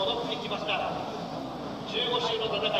戻ってきました。15周の戦い。